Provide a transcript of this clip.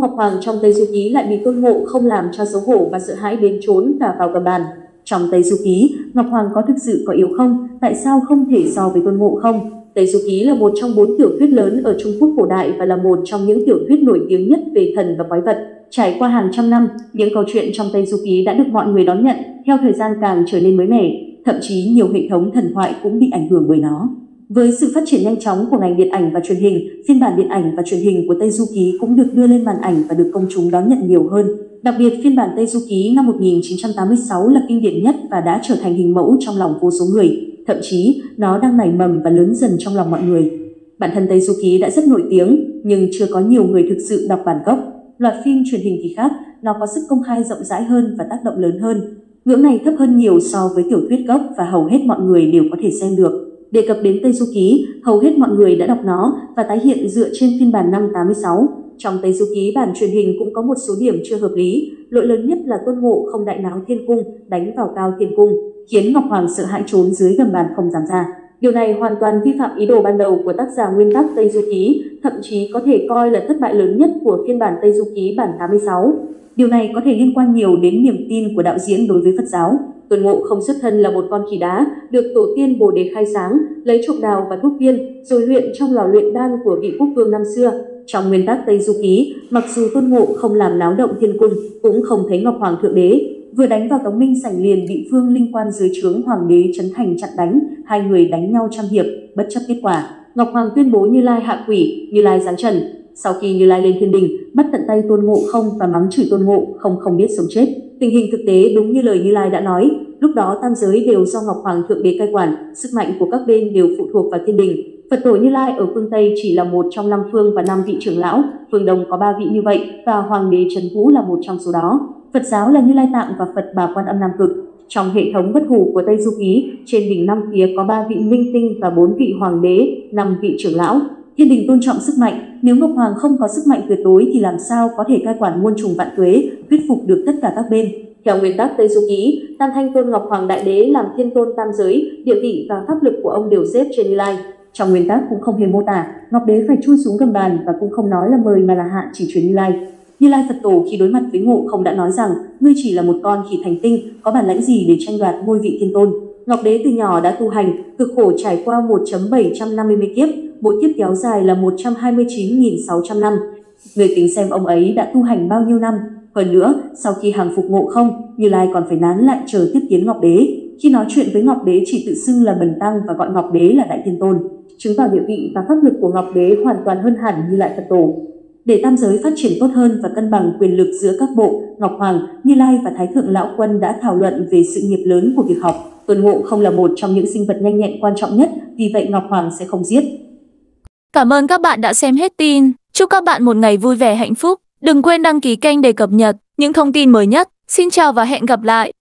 Ngọc Hoàng trong Tây Du Ký lại bị Tôn Ngộ không làm cho xấu hổ và sợ hãi đến trốn cả vào gầm bàn. Trong Tây Du Ký, Ngọc Hoàng có thực sự có yếu không? Tại sao không thể so với Tôn Ngộ không? Tây Du Ký là một trong bốn tiểu thuyết lớn ở Trung Quốc cổ đại và là một trong những tiểu thuyết nổi tiếng nhất về thần và quái vật. Trải qua hàng trăm năm, những câu chuyện trong Tây Du Ký đã được mọi người đón nhận, theo thời gian càng trở nên mới mẻ, thậm chí nhiều hệ thống thần thoại cũng bị ảnh hưởng bởi nó. Với sự phát triển nhanh chóng của ngành điện ảnh và truyền hình, phiên bản điện ảnh và truyền hình của Tây Du Ký cũng được đưa lên màn ảnh và được công chúng đón nhận nhiều hơn. Đặc biệt, phiên bản Tây Du Ký năm 1986 là kinh điển nhất và đã trở thành hình mẫu trong lòng vô số người. Thậm chí, nó đang nảy mầm và lớn dần trong lòng mọi người. Bản thân Tây Du Ký đã rất nổi tiếng, nhưng chưa có nhiều người thực sự đọc bản gốc. Loạt phim truyền hình thì khác, nó có sức công khai rộng rãi hơn và tác động lớn hơn. Ngưỡng này thấp hơn nhiều so với tiểu thuyết gốc và hầu hết mọi người đều có thể xem được. Đề cập đến Tây Du Ký, hầu hết mọi người đã đọc nó và tái hiện dựa trên phiên bản năm 86. Trong Tây Du Ký bản truyền hình cũng có một số điểm chưa hợp lý, lỗi lớn nhất là Tôn Ngộ không đại náo thiên cung, đánh vào cao thiên cung, khiến Ngọc Hoàng sợ hãi trốn dưới gầm bàn không dám ra. Điều này hoàn toàn vi phạm ý đồ ban đầu của tác giả nguyên tắc Tây Du Ký, thậm chí có thể coi là thất bại lớn nhất của phiên bản Tây Du Ký bản 86. Điều này có thể liên quan nhiều đến niềm tin của đạo diễn đối với Phật giáo. Tuần Ngộ không xuất thân là một con khỉ đá, được tổ tiên Bồ Đề khai sáng, lấy trục đào và thuốc viên, rồi luyện trong lò luyện đan của vị quốc vương năm xưa. Trong nguyên tắc Tây Du Ký, mặc dù Tuân Ngộ không làm náo động thiên cung, cũng không thấy Ngọc Hoàng Thượng Đế. Vừa đánh vào Tống Minh sảnh liền bị phương linh quan dưới trướng Hoàng đế Trấn Thành chặn đánh, hai người đánh nhau trăm hiệp, bất chấp kết quả. Ngọc Hoàng tuyên bố Như Lai hạ quỷ, Như Lai giáng trần. Sau khi Như Lai lên thiên đình, bắt tận tay Tôn Ngộ không và mắng chửi Tôn Ngộ không không biết sống chết. Tình hình thực tế đúng như lời Như Lai đã nói, lúc đó tam giới đều do Ngọc Hoàng Thượng Đế cai quản, sức mạnh của các bên đều phụ thuộc vào thiên đình. Phật tổ Như Lai ở phương Tây chỉ là một trong năm phương và năm vị trưởng lão, phương Đông có ba vị như vậy và Hoàng đế Trần Vũ là một trong số đó. Phật giáo là Như Lai Tạng và Phật Bà Quan Âm Nam Cực. Trong hệ thống bất hủ của Tây Du Ký, trên đỉnh năm phía có ba vị minh tinh và bốn vị hoàng đế, năm vị trưởng lão. Thiên đình tôn trọng sức mạnh, nếu Ngọc Hoàng không có sức mạnh tuyệt đối thì làm sao có thể cai quản muôn trùng vạn tuế, thuyết phục được tất cả các bên. Theo nguyên tắc Tây Du Ký, Tam Thanh Tôn Ngọc Hoàng Đại Đế làm thiên tôn tam giới, địa vị và pháp lực của ông đều xếp trên Như Lai. Trong nguyên tắc cũng không hề mô tả, Ngọc Đế phải chui xuống gầm bàn và cũng không nói là mời mà là hạ chỉ truyền Như Lai. Như Lai Phật Tổ khi đối mặt với Ngộ không đã nói rằng ngươi chỉ là một con khỉ thành tinh, có bản lãnh gì để tranh đoạt ngôi vị thiên tôn. Ngọc Đế từ nhỏ đã tu hành, cực khổ trải qua 1.750 kiếp, mỗi kiếp kéo dài là 129.600 năm. Người tính xem ông ấy đã tu hành bao nhiêu năm. Hơn nữa, sau khi hàng phục ngộ không, Như Lai còn phải nán lại chờ tiếp kiến Ngọc Đế. Khi nói chuyện với Ngọc Đế chỉ tự xưng là Bần Tăng và gọi Ngọc Đế là Đại Thiên Tôn. Chứng tỏ địa vị và pháp lực của Ngọc Đế hoàn toàn hơn hẳn Như Lai Phật Tổ. Để tam giới phát triển tốt hơn và cân bằng quyền lực giữa các bộ, Ngọc Hoàng, Như Lai và Thái Thượng Lão Quân đã thảo luận về sự nghiệp lớn của việc học. tuần Ngộ không là một trong những sinh vật nhanh nhẹn quan trọng nhất, vì vậy Ngọc Hoàng sẽ không giết. Cảm ơn các bạn đã xem hết tin. Chúc các bạn một ngày vui vẻ hạnh phúc. Đừng quên đăng ký kênh để cập nhật những thông tin mới nhất. Xin chào và hẹn gặp lại.